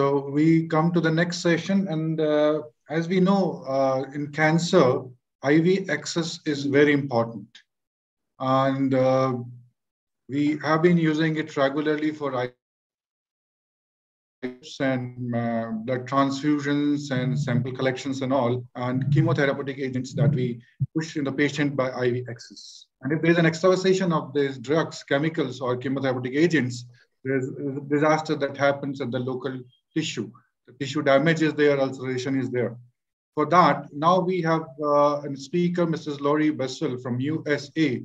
So we come to the next session. And uh, as we know, uh, in cancer, IV access is very important. And uh, we have been using it regularly for IVs and uh, blood transfusions and sample collections and all, and chemotherapeutic agents that we push in the patient by IV access. And if there's an extravasation of these drugs, chemicals, or chemotherapeutic agents, there's a disaster that happens at the local tissue. The tissue damage is there, ulceration is there. For that, now we have uh, a speaker, Mrs. Lori Buswell from USA.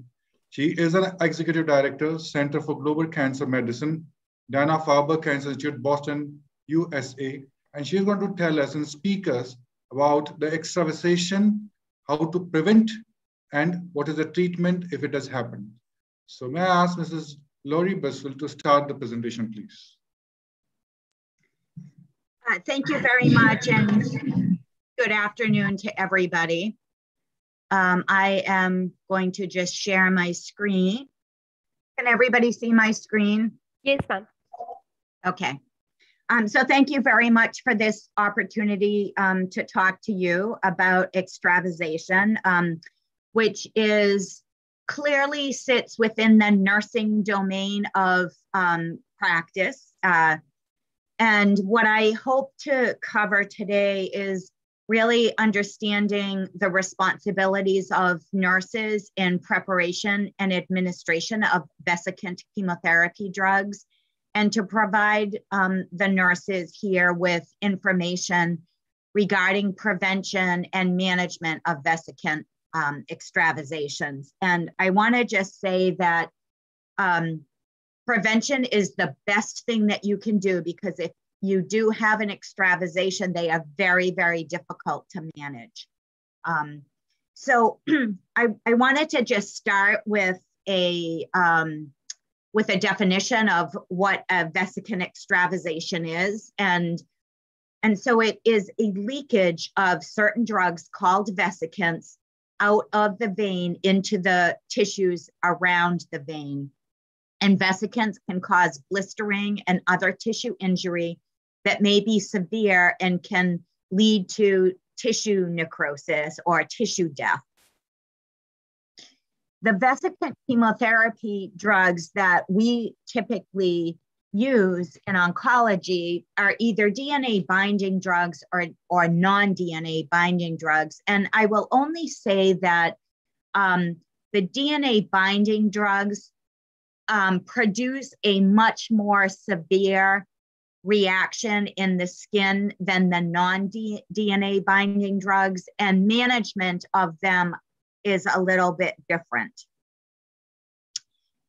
She is an executive director, Center for Global Cancer Medicine, Dana-Farber Cancer Institute, Boston, USA. And she's going to tell us and speak us about the extravasation, how to prevent, and what is the treatment if it has happened. So may I ask Mrs. Lori Buswell to start the presentation, please. Uh, thank you very much and good afternoon to everybody. Um, I am going to just share my screen. Can everybody see my screen? Yes, ma'am. Okay. Um, so thank you very much for this opportunity um, to talk to you about extravasation, um, which is clearly sits within the nursing domain of um, practice. Uh, and what I hope to cover today is really understanding the responsibilities of nurses in preparation and administration of vesicant chemotherapy drugs and to provide um, the nurses here with information regarding prevention and management of vesicant um, extravasations. And I want to just say that um, prevention is the best thing that you can do because if you do have an extravasation, they are very, very difficult to manage. Um, so I, I wanted to just start with a um, with a definition of what a vesicant extravasation is. And, and so it is a leakage of certain drugs called vesicants out of the vein into the tissues around the vein. And vesicants can cause blistering and other tissue injury that may be severe and can lead to tissue necrosis or tissue death the vesicant chemotherapy drugs that we typically use in oncology are either DNA binding drugs or, or non DNA binding drugs. And I will only say that um, the DNA binding drugs um, produce a much more severe reaction in the skin than the non DNA binding drugs, and management of them is a little bit different.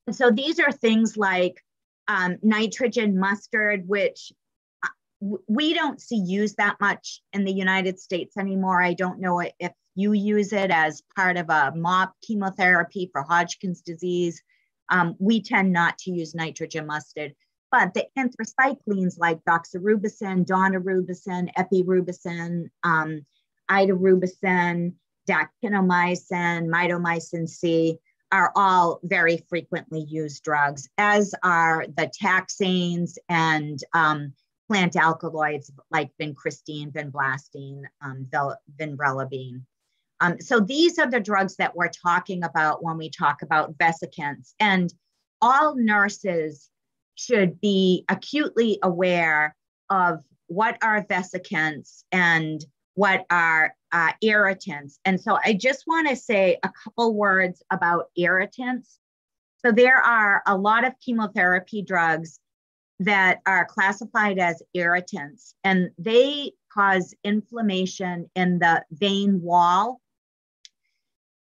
And so these are things like um, nitrogen mustard, which uh, we don't see used that much in the United States anymore. I don't know if you use it as part of a MOPP chemotherapy for Hodgkin's disease. Um, we tend not to use nitrogen mustard, but the anthracyclines like doxorubicin, daunorubicin, epirubicin, um, idarubicin, dactinomycin, mitomycin C are all very frequently used drugs, as are the taxanes and um, plant alkaloids like vincristine, vinblastine, um, vinorelbine. Um, so these are the drugs that we're talking about when we talk about vesicants. And all nurses should be acutely aware of what are vesicants and what are uh, irritants. And so I just want to say a couple words about irritants. So there are a lot of chemotherapy drugs that are classified as irritants, and they cause inflammation in the vein wall.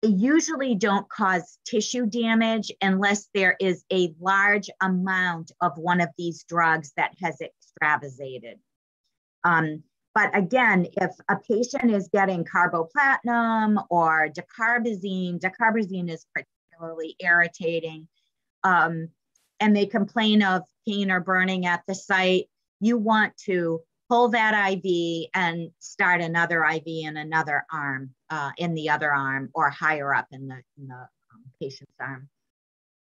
Usually don't cause tissue damage unless there is a large amount of one of these drugs that has extravasated. Um, but again, if a patient is getting carboplatin or dacarbazine, dacarbazine is particularly irritating, um, and they complain of pain or burning at the site, you want to pull that IV and start another IV in another arm, uh, in the other arm, or higher up in the, in the um, patient's arm.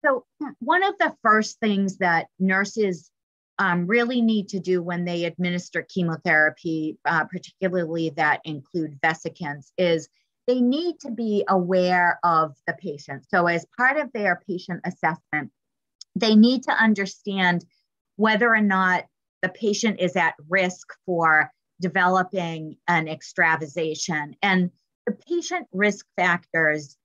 So, one of the first things that nurses um, really need to do when they administer chemotherapy, uh, particularly that include vesicants, is they need to be aware of the patient. So, as part of their patient assessment, they need to understand whether or not the patient is at risk for developing an extravasation. And the patient risk factors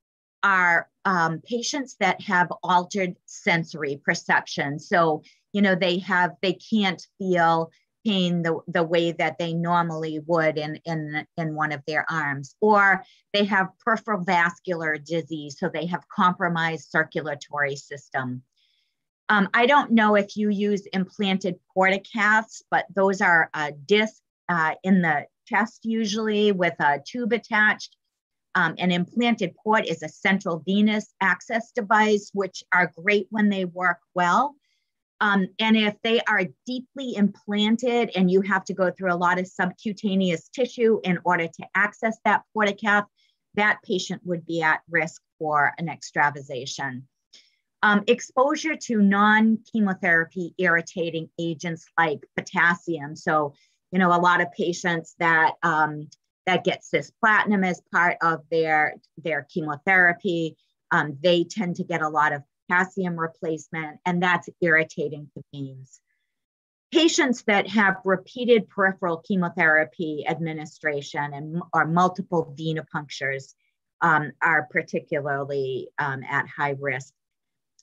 are um, patients that have altered sensory perception. So, you know, they have, they can't feel pain the, the way that they normally would in, in, in one of their arms, or they have peripheral vascular disease, so they have compromised circulatory system. Um, I don't know if you use implanted portacaths, but those are a disc uh, in the chest usually with a tube attached. Um, an implanted port is a central venous access device, which are great when they work well. Um, and if they are deeply implanted and you have to go through a lot of subcutaneous tissue in order to access that portacath, that patient would be at risk for an extravasation. Um, exposure to non-chemotherapy irritating agents like potassium. So, you know, a lot of patients that um, that get cisplatin as part of their their chemotherapy, um, they tend to get a lot of potassium replacement, and that's irritating to veins. Patients that have repeated peripheral chemotherapy administration and or multiple venipunctures um, are particularly um, at high risk.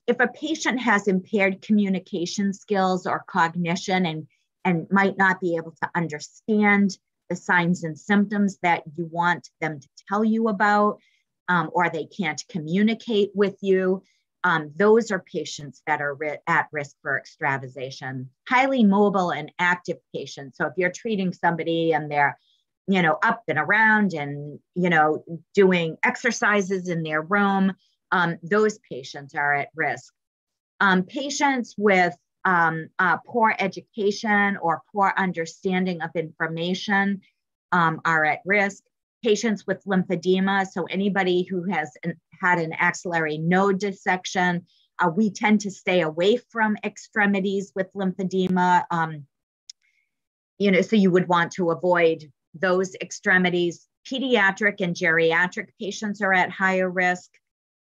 If a patient has impaired communication skills or cognition and, and might not be able to understand the signs and symptoms that you want them to tell you about, um, or they can't communicate with you, um, those are patients that are ri- at risk for extravasation. Highly mobile and active patients. So if you're treating somebody and they're, you know, up and around and, you know, doing exercises in their room, um, those patients are at risk. Um, patients with um, uh, poor education or poor understanding of information um, are at risk patients with lymphedema, so anybody who has an, had an axillary node dissection, uh, we tend to stay away from extremities with lymphedema. Um, you know, so you would want to avoid those extremities. Pediatric and geriatric patients are at higher risk.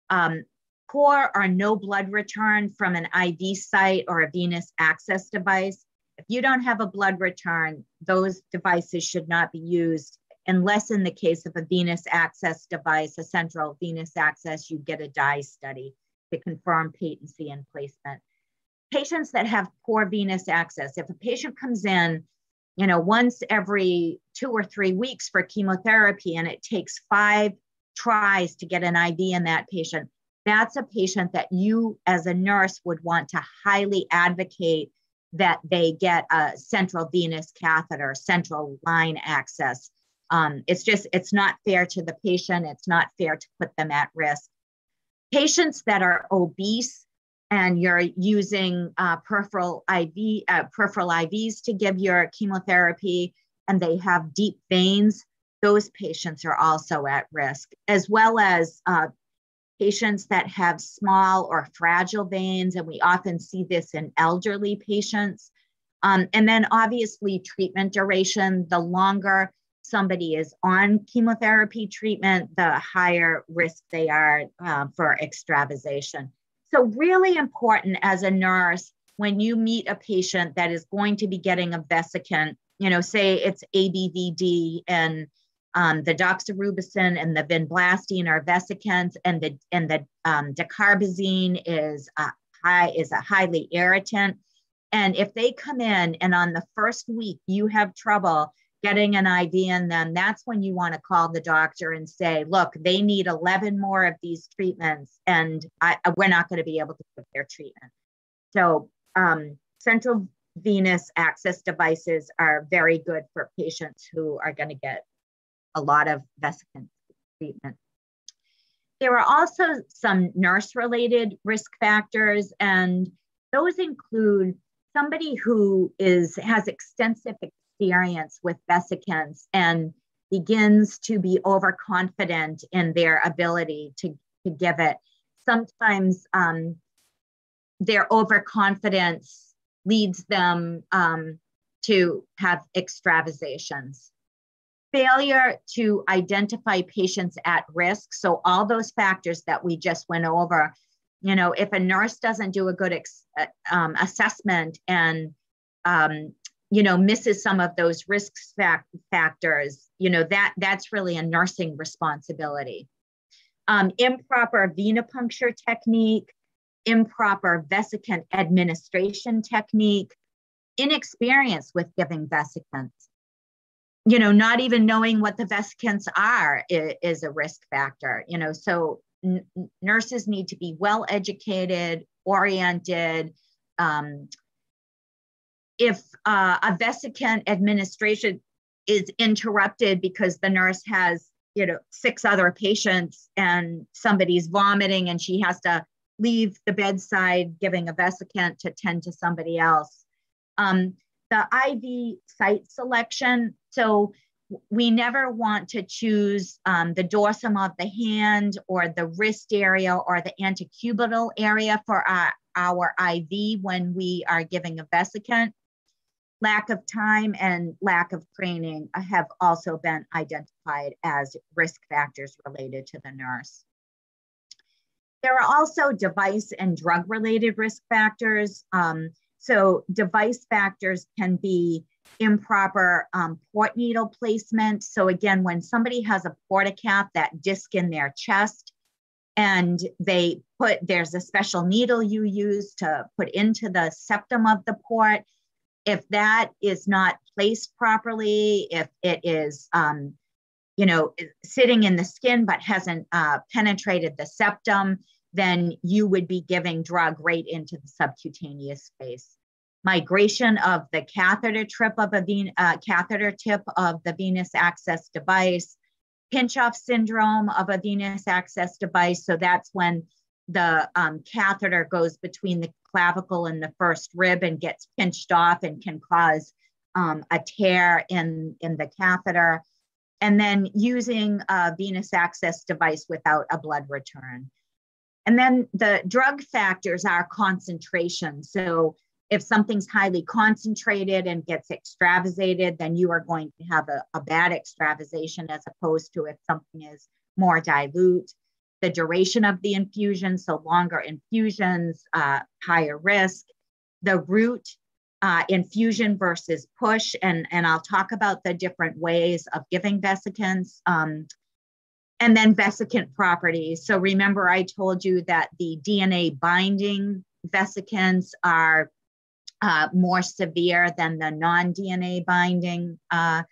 Um, poor or no blood return from an IV site or a venous access device. If you don't have a blood return, those devices should not be used unless in the case of a venous access device, a central venous access, you get a dye study to confirm patency and placement. Patients that have poor venous access, if a patient comes in, you know, once every two or three weeks for chemotherapy and it takes five tries to get an IV in that patient, that's a patient that you as a nurse would want to highly advocate that they get a central venous catheter, central line access um, it's just, it's not fair to the patient. It's not fair to put them at risk. Patients that are obese and you're using uh, peripheral IV, uh, peripheral IVs to give your chemotherapy, and they have deep veins, those patients are also at risk, as well as uh, patients that have small or fragile veins, and we often see this in elderly patients. Um, and then obviously treatment duration, the longer somebody is on chemotherapy treatment, the higher risk they are uh, for extravasation. So, really important as a nurse when you meet a patient that is going to be getting a vesicant, you know, say it's ABVD and um, the doxorubicin and the vinblastine are vesicants, and the and the um, is a high is a highly irritant. And if they come in and on the first week you have trouble getting an IV in them, that's when you want to call the doctor and say, look, they need 11 more of these treatments and I, we're not going to be able to give their treatment. So um, central venous access devices are very good for patients who are going to get a lot of vesicant treatment. There are also some nurse related risk factors, and those include somebody who is has extensive experience with vesicants and begins to be overconfident in their ability to, to give it. Sometimes um, their overconfidence leads them um, to have extravasations. Failure to identify patients at risk. So, all those factors that we just went over, you know, if a nurse doesn't do a good ex- uh, um, assessment and um, you know misses some of those risk factors you know that that's really a nursing responsibility um, improper venipuncture technique improper vesicant administration technique inexperience with giving vesicants you know not even knowing what the vesicants are is, is a risk factor you know so n- nurses need to be well educated oriented um, if uh, a vesicant administration is interrupted because the nurse has you know six other patients and somebody's vomiting and she has to leave the bedside giving a vesicant to tend to somebody else um, the iv site selection so we never want to choose um, the dorsum of the hand or the wrist area or the antecubital area for our, our IV when we are giving a vesicant lack of time and lack of training have also been identified as risk factors related to the nurse. There are also device and drug related risk factors. Um, so, device factors can be improper um, port needle placement. So, again, when somebody has a portacath, that disc in their chest, and they put, there's a special needle you use to put into the septum of the port if that is not placed properly, if it is, um, you know, sitting in the skin but hasn't uh, penetrated the septum, then you would be giving drug right into the subcutaneous space. Migration of the catheter tip of a ven- uh, catheter tip of the venous access device, pinch off syndrome of a venous access device. So that's when the um, catheter goes between the clavicle and the first rib and gets pinched off and can cause um, a tear in, in the catheter. And then using a venous access device without a blood return. And then the drug factors are concentration. So if something's highly concentrated and gets extravasated, then you are going to have a, a bad extravasation as opposed to if something is more dilute the duration of the infusion, so longer infusions, uh, higher risk, the route uh, infusion versus push, and, and I'll talk about the different ways of giving vesicants. Um, and then vesicant properties. So remember, I told you that the DNA binding vesicants are uh, more severe than the non DNA binding uh,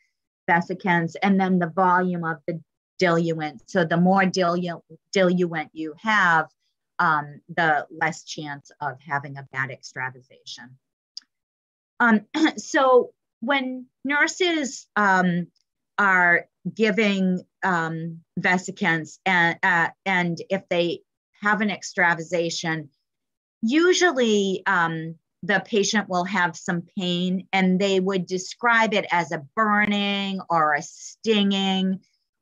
vesicants, and then the volume of the diluent. So the more diluent, diluent you have, um, the less chance of having a bad extravasation. Um, so when nurses um, are giving um, vesicants and, uh, and if they have an extravasation, usually um, the patient will have some pain and they would describe it as a burning or a stinging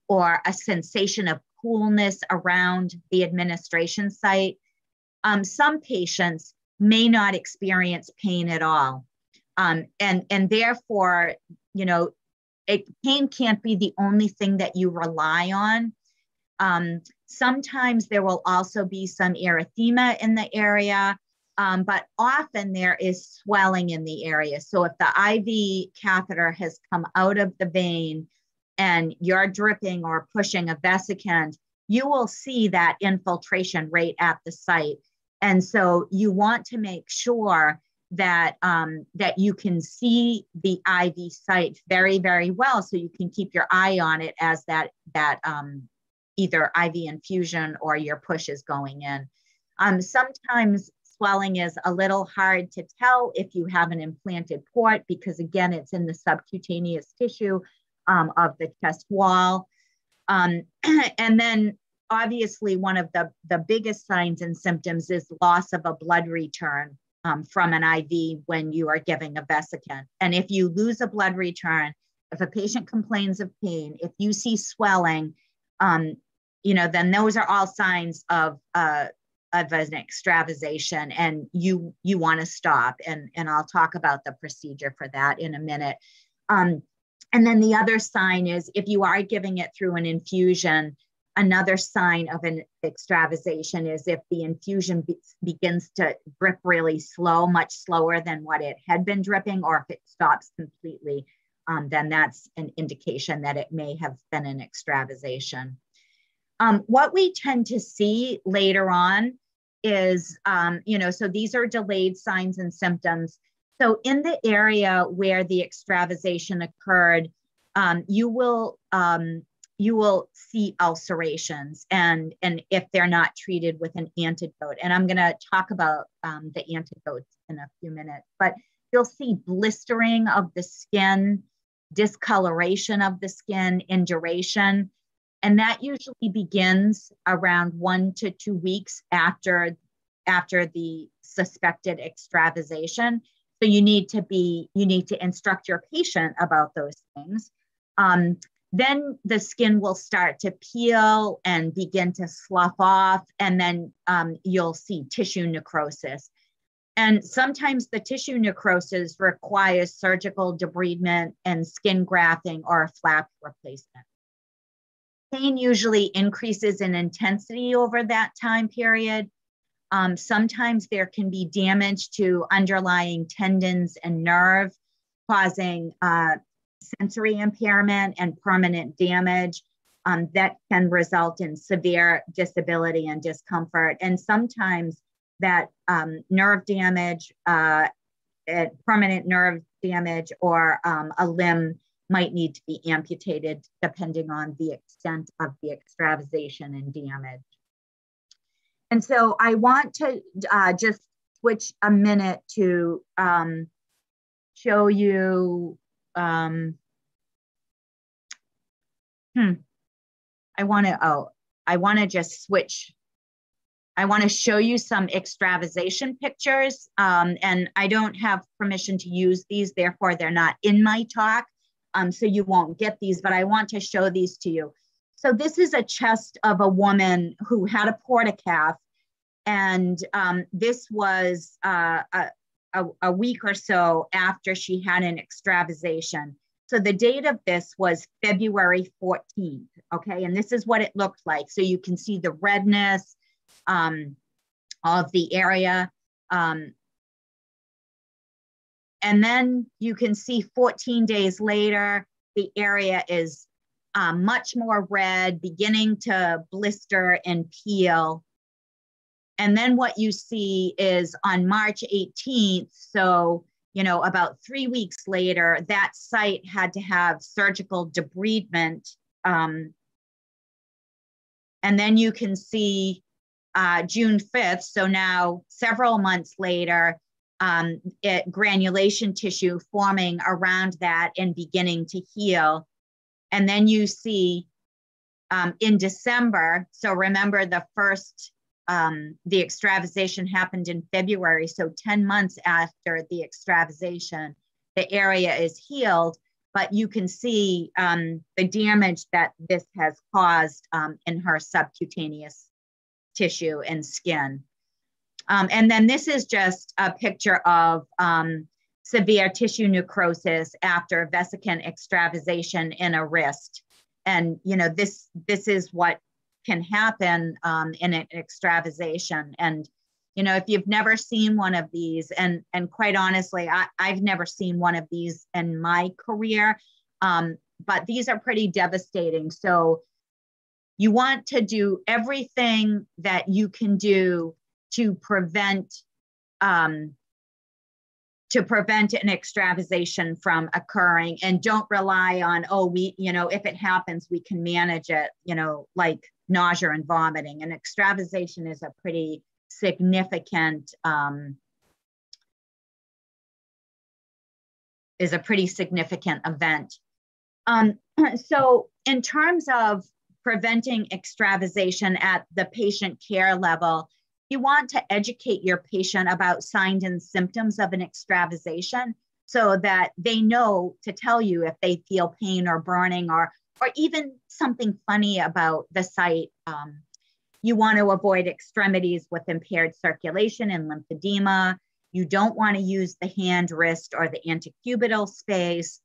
or a sensation of coolness around the administration site. Um, some patients may not experience pain at all. Um, and, and therefore, you know, it, pain can't be the only thing that you rely on. Um, sometimes there will also be some erythema in the area, um, but often there is swelling in the area. So if the IV catheter has come out of the vein, and you're dripping or pushing a vesicant, you will see that infiltration rate at the site. And so you want to make sure that um, that you can see the IV site very, very well, so you can keep your eye on it as that that um, either IV infusion or your push is going in. Um, sometimes swelling is a little hard to tell if you have an implanted port because again, it's in the subcutaneous tissue um, of the chest wall. Um, and then obviously one of the, the biggest signs and symptoms is loss of a blood return um, from an IV when you are giving a vesicant. And if you lose a blood return, if a patient complains of pain, if you see swelling, um, you know, then those are all signs of uh, of an extravasation and you you want to stop and and I'll talk about the procedure for that in a minute. Um, and then the other sign is if you are giving it through an infusion, another sign of an extravasation is if the infusion be- begins to drip really slow, much slower than what it had been dripping, or if it stops completely, um, then that's an indication that it may have been an extravasation. Um, what we tend to see later on is, um, you know, so these are delayed signs and symptoms. So in the area where the extravasation occurred, um, you will um, you will see ulcerations and and if they're not treated with an antidote. And I'm going to talk about um, the antidotes in a few minutes. But you'll see blistering of the skin, discoloration of the skin, induration. And that usually begins around one to two weeks after, after the suspected extravasation. So you need to be, you need to instruct your patient about those things. Um, then the skin will start to peel and begin to slough off, and then um, you'll see tissue necrosis. And sometimes the tissue necrosis requires surgical debridement and skin grafting or flap replacement. Pain usually increases in intensity over that time period. Um, sometimes there can be damage to underlying tendons and nerve, causing uh, sensory impairment and permanent damage um, that can result in severe disability and discomfort. And sometimes that um, nerve damage, uh, permanent nerve damage, or um, a limb might need to be amputated depending on the extent of the extravasation and damage. And so I want to uh, just switch a minute to um, show you um, hmm, I want to, oh, I want to just switch. I want to show you some extravasation pictures. Um, and I don't have permission to use these, therefore they're not in my talk. Um, so you won't get these, but I want to show these to you. So this is a chest of a woman who had a portacath. And um, this was uh, a, a, a week or so after she had an extravasation. So the date of this was February 14th. Okay. And this is what it looked like. So you can see the redness um, of the area. Um, and then you can see 14 days later, the area is um, much more red, beginning to blister and peel. And then what you see is on March 18th, so, you know, about three weeks later, that site had to have surgical debridement. Um, and then you can see uh, June 5th, so now several months later, um, it, granulation tissue forming around that and beginning to heal. And then you see um, in December, so remember the first um, the extravasation happened in February. So 10 months after the extravasation, the area is healed, but you can see um, the damage that this has caused um, in her subcutaneous tissue and skin. Um, and then this is just a picture of um, severe tissue necrosis after vesicant extravasation in a wrist. And you know this this is what can happen um, in an extravasation. And you know, if you've never seen one of these, and and quite honestly, I, I've never seen one of these in my career, um, but these are pretty devastating. So you want to do everything that you can do to prevent um, to prevent an extravasation from occurring and don't rely on oh we you know if it happens we can manage it you know like nausea and vomiting. And extravasation is a pretty significant um, is a pretty significant event. Um, so in terms of preventing extravasation at the patient care level, you want to educate your patient about signs and symptoms of an extravasation so that they know to tell you if they feel pain or burning or or even something funny about the site. Um, You want to avoid extremities with impaired circulation and lymphedema. You don't want to use the hand, wrist, or the antecubital space.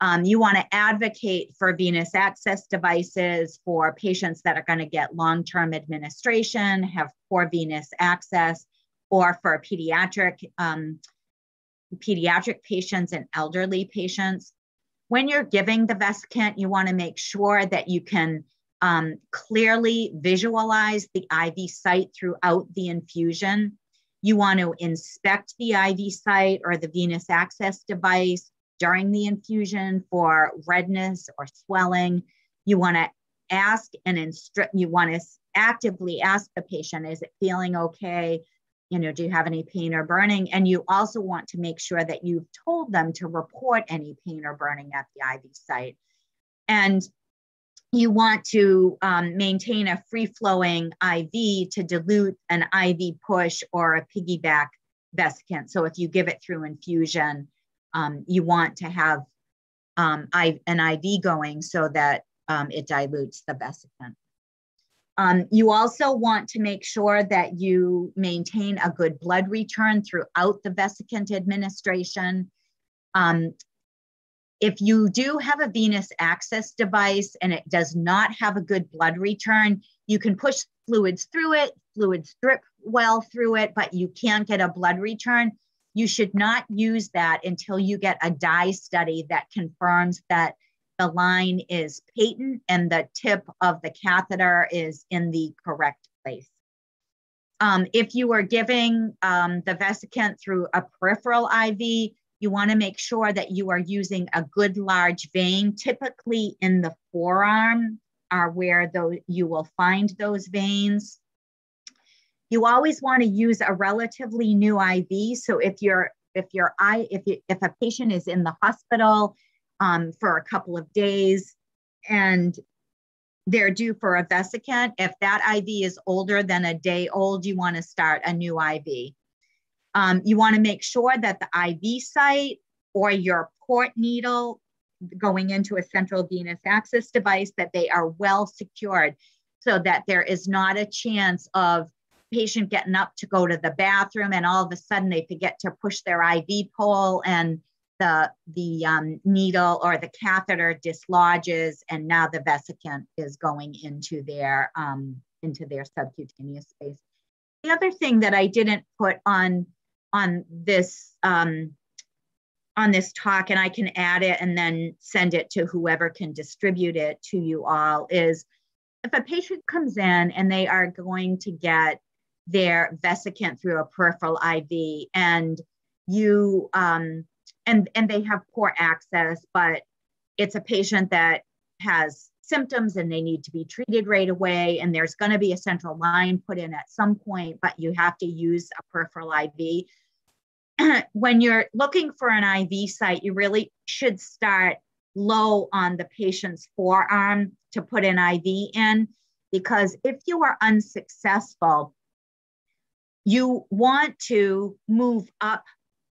Um, you want to advocate for venous access devices for patients that are going to get long term administration, have poor venous access, or for pediatric, um, pediatric patients and elderly patients. When you're giving the vesicant, you want to make sure that you can um, clearly visualize the IV site throughout the infusion. You want to inspect the IV site or the venous access device during the infusion for redness or swelling. You want to ask and instruct, you want to actively ask the patient, is it feeling okay? You know, do you have any pain or burning? And you also want to make sure that you've told them to report any pain or burning at the IV site. And you want to um, maintain a free flowing IV to dilute an IV push or a piggyback vesicant. So if you give it through infusion, um, you want to have um, I, an IV going so that um, it dilutes the vesicant. Um, you also want to make sure that you maintain a good blood return throughout the vesicant administration. Um, if you do have a venous access device and it does not have a good blood return, you can push fluids through it, fluids drip well through it, but you can't get a blood return you should not use that until you get a dye study that confirms that the line is patent and the tip of the catheter is in the correct place. Um, if you are giving um, the vesicant through a peripheral IV, you want to make sure that you are using a good large vein, typically in the forearm are where those, you will find those veins. You always want to use a relatively new IV. So if you're if your eye if you, if a patient is in the hospital um, for a couple of days and they're due for a vesicant, if that IV is older than a day old, you want to start a new IV. Um, you want to make sure that the IV site or your port needle going into a central venous access device that they are well secured so that there is not a chance of patient getting up to go to the bathroom and all of a sudden they forget to push their IV pole and the the um, needle or the catheter dislodges and now the vesicant is going into their um, into their subcutaneous space. The other thing that I didn't put on on this um, on this talk and I can add it and then send it to whoever can distribute it to you all is if a patient comes in and they are going to get their vesicant through a peripheral IV, and you um, and and they have poor access, but it's a patient that has symptoms and they need to be treated right away. And there's going to be a central line put in at some point, but you have to use a peripheral IV. when you're looking for an IV site, you really should start low on the patient's forearm to put an IV in, because if you are unsuccessful, you want to move up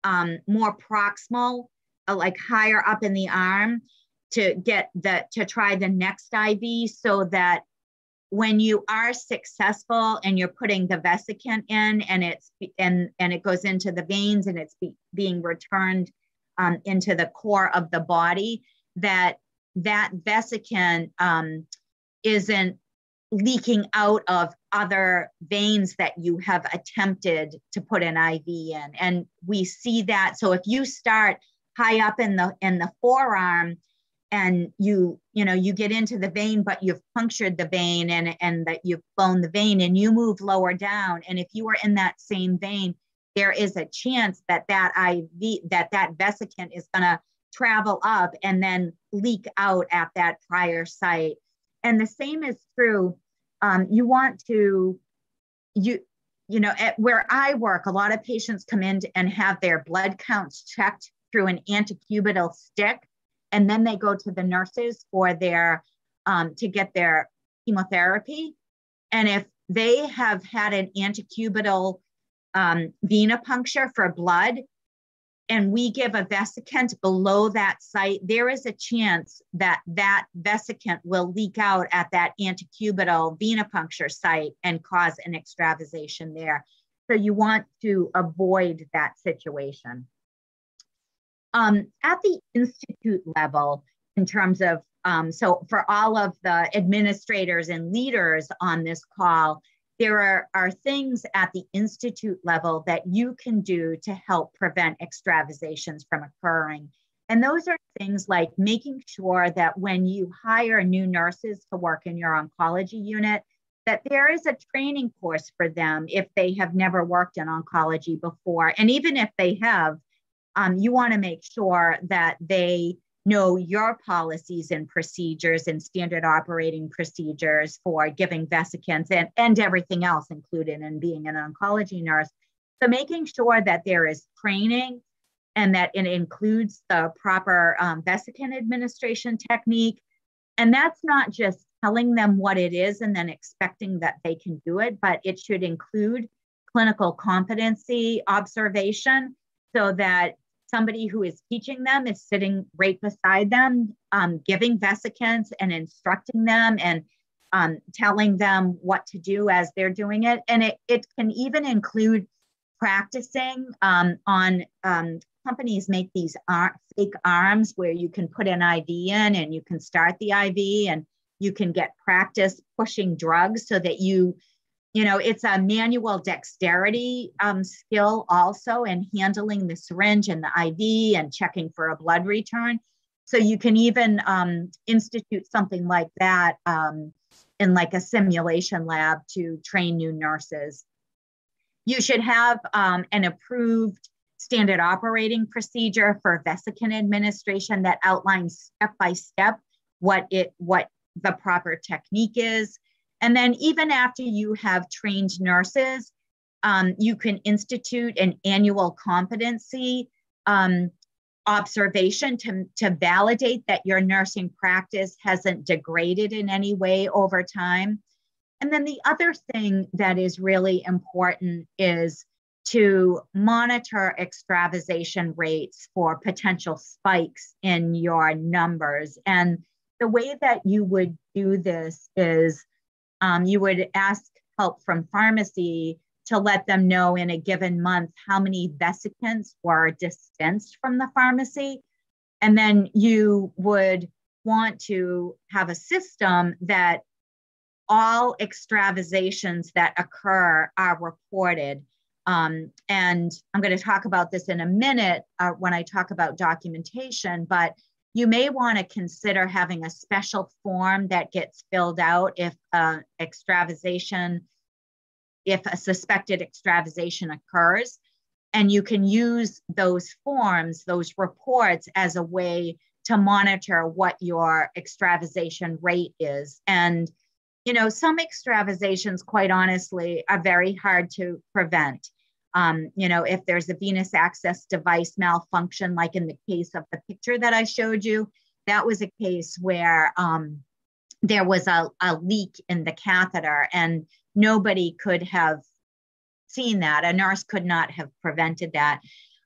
um, more proximal, uh, like higher up in the arm to get the to try the next IV so that when you are successful and you're putting the vesicant in and it's and and it goes into the veins and it's be, being returned um, into the core of the body that that vesicant um, isn't leaking out of other veins that you have attempted to put an IV in. And we see that. So if you start high up in the in the forearm and you you know you get into the vein but you've punctured the vein and and that you've blown the vein and you move lower down and if you are in that same vein there is a chance that that IV that that vesicant is going to travel up and then leak out at that prior site and the same is true. Um, you want to, you, you know, at where I work, a lot of patients come in and have their blood counts checked through an antecubital stick, and then they go to the nurses for their um, to get their chemotherapy. And if they have had an antecubital um, venipuncture for blood, and we give a vesicant below that site, there is a chance that that vesicant will leak out at that antecubital venipuncture site and cause an extravasation there. So you want to avoid that situation. Um, at the institute level, in terms of, um, so for all of the administrators and leaders on this call, there are, are things at the institute level that you can do to help prevent extravasations from occurring. And those are things like making sure that when you hire new nurses to work in your oncology unit, that there is a training course for them if they have never worked in oncology before. And even if they have, um, you want to make sure that they know your policies and procedures and standard operating procedures for giving vesicants and, and everything else included in being an oncology nurse. So making sure that there is training and that it includes the proper um, vesicant administration technique. And that's not just telling them what it is and then expecting that they can do it, but it should include clinical competency observation so that somebody who is teaching them is sitting right beside them, um, giving vesicants and instructing them and um, telling them what to do as they're doing it. And it, it can even include practicing um, on um, companies make these ar- fake arms where you can put an IV in and you can start the IV and you can get practice pushing drugs so that you you know it's a manual dexterity um, skill also and handling the syringe and the iv and checking for a blood return. So you can even um, institute something like that um, in like a simulation lab to train new nurses. You should have um, an approved standard operating procedure for vesicant administration that outlines step by step what it what the proper technique is and then even after you have trained nurses, um, you can institute an annual competency um, observation to, to validate that your nursing practice hasn't degraded in any way over time. And then the other thing that is really important is to monitor extravasation rates for potential spikes in your numbers. And the way that you would do this is um, you would ask help from pharmacy to let them know in a given month how many vesicants were dispensed from the pharmacy. And then you would want to have a system that all extravasations that occur are reported. Um, and I'm going to talk about this in a minute uh, when I talk about documentation, but you may want to consider having a special form that gets filled out if uh, extravasation, if a suspected extravasation occurs. And you can use those forms, those reports, as a way to monitor what your extravasation rate is. And, you know, some extravasations, quite honestly, are very hard to prevent. Um, you know, if there's a venous access device malfunction, like in the case of the picture that I showed you, that was a case where um, there was a, a leak in the catheter and nobody could have seen that. A nurse could not have prevented that.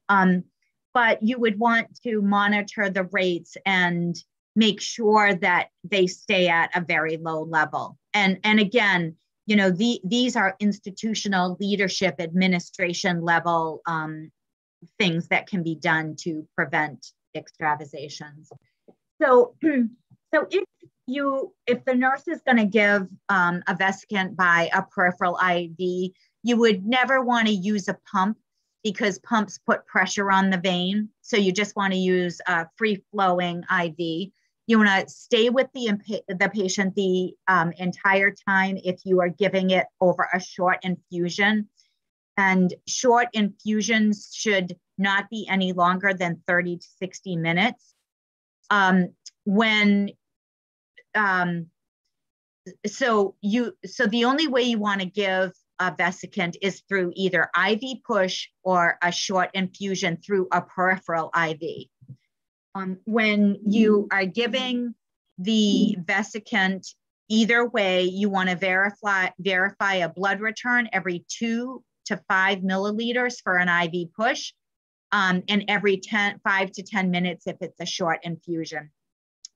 Um, but you would want to monitor the rates and make sure that they stay at a very low level. And, and again, you know, the, these are institutional leadership administration level um, things that can be done to prevent extravasations. So, so if you, if the nurse is going to give um, a vesicant by a peripheral IV, you would never want to use a pump because pumps put pressure on the vein. So you just want to use a free flowing IV. You want to stay with the, the patient the um, entire time if you are giving it over a short infusion. And short infusions should not be any longer than 30 to 60 minutes. Um, when um, so you so the only way you want to give a vesicant is through either IV push or a short infusion through a peripheral IV. Um, when you are giving the vesicant, either way, you want to verify, verify a blood return every two to five milliliters for an IV push. um, and every 10, five to 10 minutes if it's a short infusion.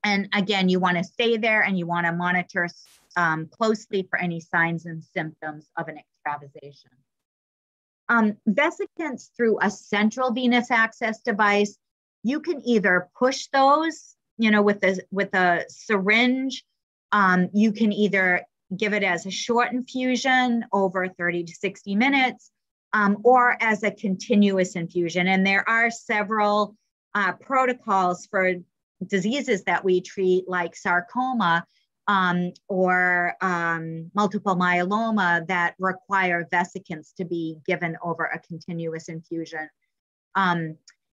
And again, you want to stay there and you want to monitor um, closely for any signs and symptoms of an extravasation. Um, vesicants through a central venous access device, you can either push those, you know, with a with a syringe. Um, you can either give it as a short infusion over 30 to 60 minutes, um, or as a continuous infusion. And there are several uh, protocols for diseases that we treat, like sarcoma um, or um, multiple myeloma, that require vesicants to be given over a continuous infusion. Um,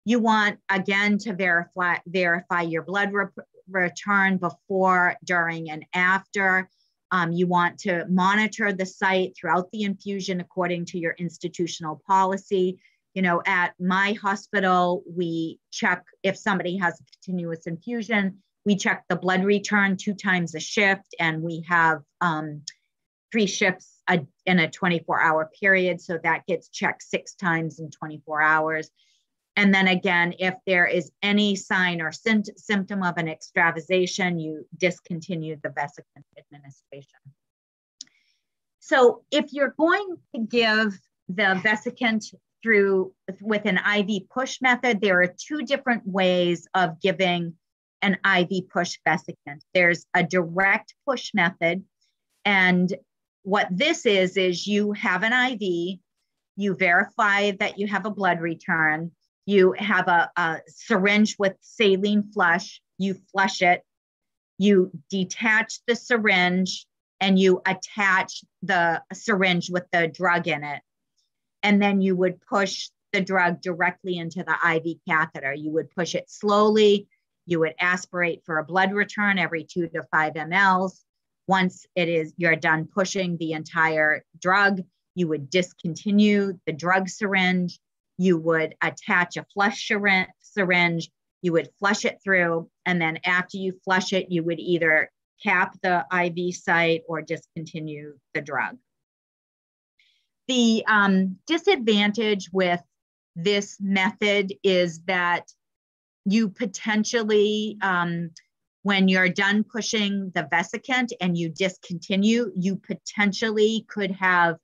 you want, again, to verify, verify your blood re return before, during, and after. Um, you want to monitor the site throughout the infusion according to your institutional policy. You know, at my hospital, we check if somebody has a continuous infusion, we check the blood return two times a shift, and we have um, three shifts a, in a 24 hour period. So that gets checked six times in 24 hours. And then again, if there is any sign or symptom of an extravasation, you discontinue the vesicant administration. So if you're going to give the vesicant through with an IV push method, there are two different ways of giving an IV push vesicant. There's a direct push method. And what this is, is you have an IV, you verify that you have a blood return, you have a, a syringe with saline flush, you flush it, you detach the syringe, and you attach the syringe with the drug in it. And then you would push the drug directly into the IV catheter. You would push it slowly. You would aspirate for a blood return every two to five mLs. Once it is you're done pushing the entire drug, you would discontinue the drug syringe you would attach a flush syringe, you would flush it through, and then after you flush it, you would either cap the IV site or discontinue the drug. The um, disadvantage with this method is that you potentially, um, when you're done pushing the vesicant and you discontinue, you potentially could have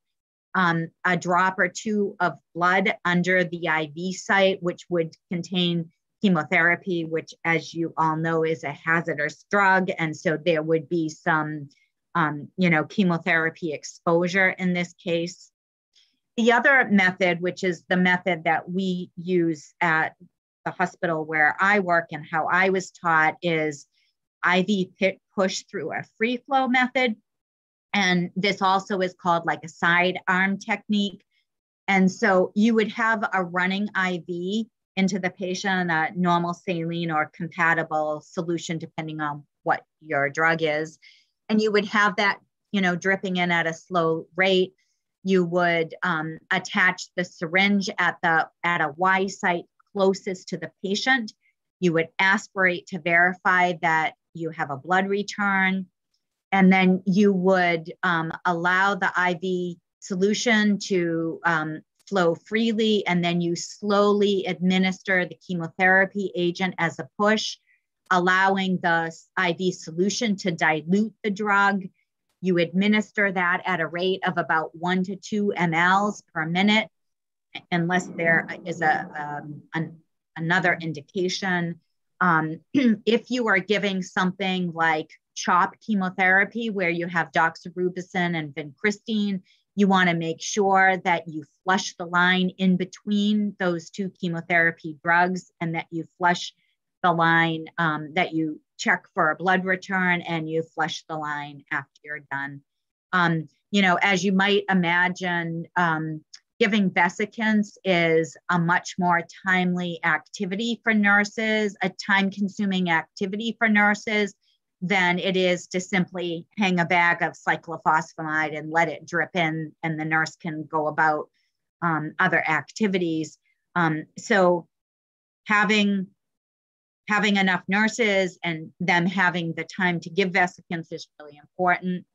um, a drop or two of blood under the IV site, which would contain chemotherapy, which, as you all know, is a hazardous drug. And so there would be some, um, you know, chemotherapy exposure in this case. The other method, which is the method that we use at the hospital where I work and how I was taught, is IV push through a free flow method. And this also is called like a side arm technique. And so you would have a running IV into the patient, a normal saline or compatible solution, depending on what your drug is. And you would have that, you know, dripping in at a slow rate. You would um, attach the syringe at the at a Y site closest to the patient. You would aspirate to verify that you have a blood return and then you would um, allow the IV solution to um, flow freely, and then you slowly administer the chemotherapy agent as a push, allowing the IV solution to dilute the drug. You administer that at a rate of about one to two mLs per minute, unless there is a um, an, another indication. Um, if you are giving something like CHOP chemotherapy, where you have doxorubicin and vincristine, you want to make sure that you flush the line in between those two chemotherapy drugs and that you flush the line, um, that you check for a blood return and you flush the line after you're done. Um, you know, as you might imagine, um, giving vesicants is a much more timely activity for nurses, a time consuming activity for nurses than it is to simply hang a bag of cyclophosphamide and let it drip in, and the nurse can go about um, other activities. Um, so having having enough nurses and them having the time to give vesicants is really important.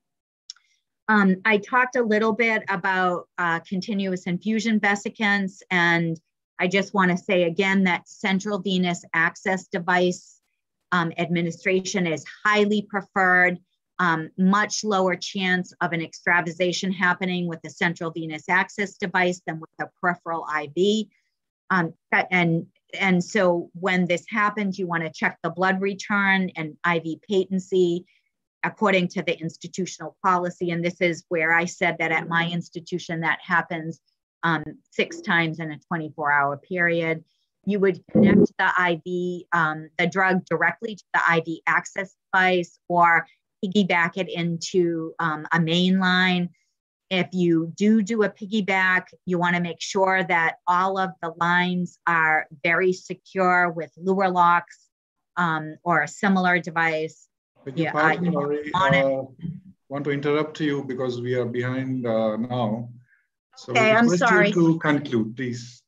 Um, I talked a little bit about uh, continuous infusion vesicants, and I just want to say again that central venous access device um, administration is highly preferred, um, much lower chance of an extravasation happening with a central venous access device than with a peripheral IV. Um, and, and so when this happens, you want to check the blood return and IV patency according to the institutional policy. And this is where I said that at my institution that happens um, six times in a 24 hour period. You would connect the IV, um, the drug directly to the IV access device or piggyback it into um, a main line. If you do do a piggyback, you want to make sure that all of the lines are very secure with luer locks um, or a similar device. Yeah, uh, you uh, want to interrupt you because we are behind uh, now. So okay, I'm sorry. to conclude, please.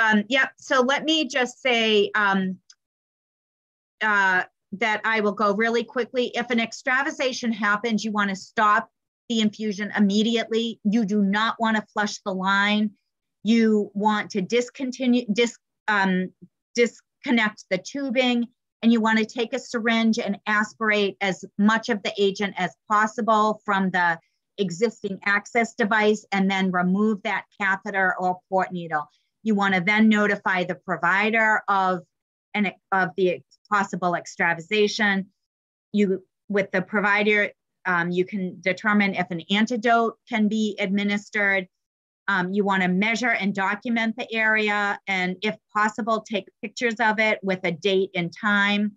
Um, yep. So let me just say um, uh, that I will go really quickly. If an extravasation happens, you want to stop the infusion immediately. You do not want to flush the line. You want to discontinue, dis, um, disconnect the tubing, and you want to take a syringe and aspirate as much of the agent as possible from the existing access device and then remove that catheter or port needle. You want to then notify the provider of an of the possible extravasation. You with the provider, um, you can determine if an antidote can be administered. Um, you want to measure and document the area, and if possible, take pictures of it with a date and time.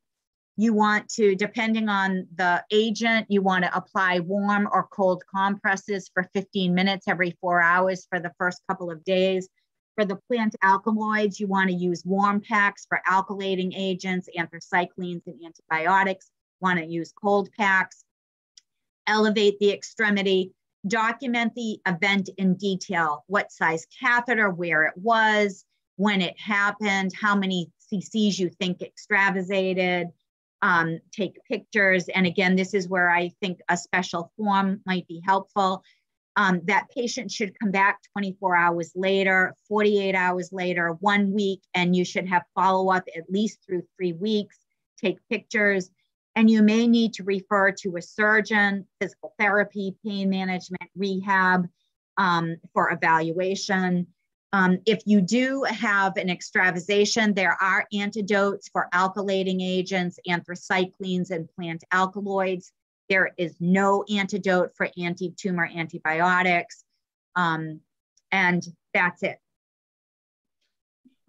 You want to, depending on the agent, you want to apply warm or cold compresses for 15 minutes every four hours for the first couple of days. For the plant alkaloids, you want to use warm packs for alkylating agents, anthracyclines, and antibiotics. Want to use cold packs. Elevate the extremity. Document the event in detail what size catheter, where it was, when it happened, how many cc's you think extravasated, um, take pictures. And again, this is where I think a special form might be helpful. Um, that patient should come back 24 hours later, 48 hours later, one week, and you should have follow up at least through three weeks, take pictures. And you may need to refer to a surgeon, physical therapy, pain management, rehab um, for evaluation. Um, if you do have an extravasation, there are antidotes for alkylating agents, anthracyclines, and plant alkaloids. There is no antidote for anti-tumor antibiotics. Um, and that's it.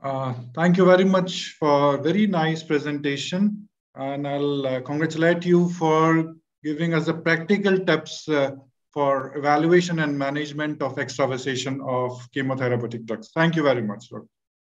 Uh, thank you very much for very nice presentation. And I'll uh, congratulate you for giving us the practical tips uh, for evaluation and management of extravasation of chemotherapeutic drugs. Thank you very much, Dr.